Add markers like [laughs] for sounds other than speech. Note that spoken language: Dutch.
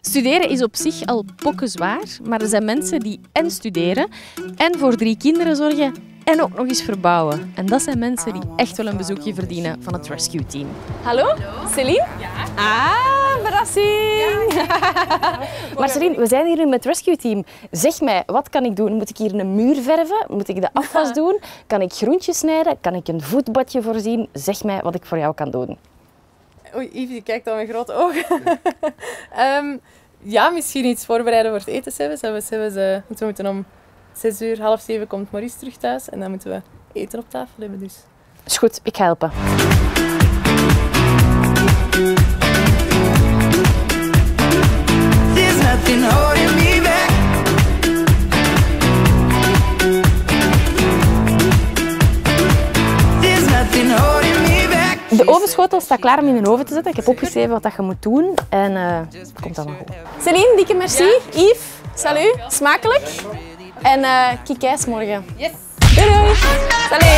Studeren is op zich al pokken zwaar, maar er zijn mensen die en studeren en voor drie kinderen zorgen en ook nog eens verbouwen. En dat zijn mensen die echt wel een bezoekje verdienen van het rescue team. Hallo, Celine? Ja. Ah, verrassing! [laughs] maar Celine, we zijn hier nu met het rescue team. Zeg mij, wat kan ik doen? Moet ik hier een muur verven? Moet ik de afwas [laughs] doen? Kan ik groentjes snijden? Kan ik een voetbadje voorzien? Zeg mij wat ik voor jou kan doen. Oei, Yves, je kijkt al met grote ogen. [laughs] Ehm, ja, misschien iets voorbereiden voor het eten. Hebben. we moeten om zes uur, half zeven komt Maurice terug thuis en dan moeten we eten op tafel hebben. Dus. Is goed, ik ga helpen. De ovenschotel staat klaar om in de oven te zetten. Ik heb opgeschreven wat dat je moet doen en uh, komt allemaal goed. Celine, dikke merci. Yves, salut. Smakelijk. En uh, kijk morgen. Yes. Doei doei. Salut.